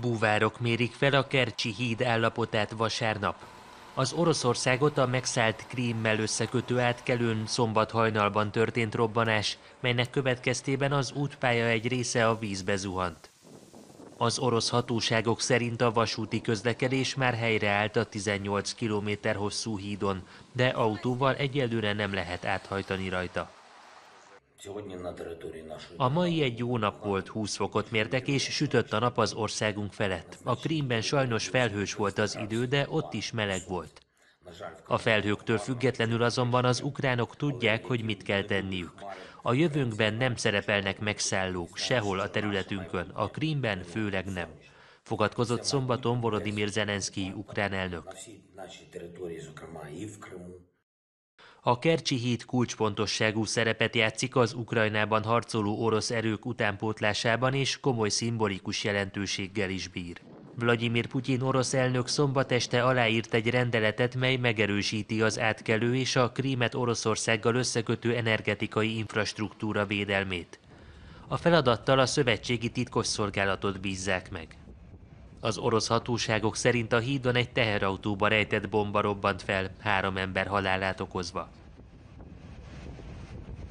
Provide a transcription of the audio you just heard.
Búvárok mérik fel a Kercsi híd állapotát vasárnap. Az Oroszországot a megszállt Krímmel összekötő átkelőn szombat hajnalban történt robbanás, melynek következtében az útpálya egy része a vízbe zuhant. Az orosz hatóságok szerint a vasúti közlekedés már helyreállt a 18 km hosszú hídon, de autóval egyelőre nem lehet áthajtani rajta. A mai egy jó nap volt, 20 fokot mértek, és sütött a nap az országunk felett. A Krímben sajnos felhős volt az idő, de ott is meleg volt. A felhőktől függetlenül azonban az ukránok tudják, hogy mit kell tenniük. A jövőnkben nem szerepelnek megszállók, sehol a területünkön, a Krímben főleg nem. Fogadkozott szombaton Volodymyr Zelenszky ukrán elnök. A Kercsi híd kulcspontosságú szerepet játszik az Ukrajnában harcoló orosz erők utánpótlásában és komoly szimbolikus jelentőséggel is bír. Vladimir Putyin orosz elnök szombat este aláírt egy rendeletet, mely megerősíti az átkelő és a Krímet Oroszországgal összekötő energetikai infrastruktúra védelmét. A feladattal a szövetségi titkosszolgálatot bízzák meg. Az orosz hatóságok szerint a hídon egy teherautóba rejtett bomba robbant fel, három ember halálát okozva.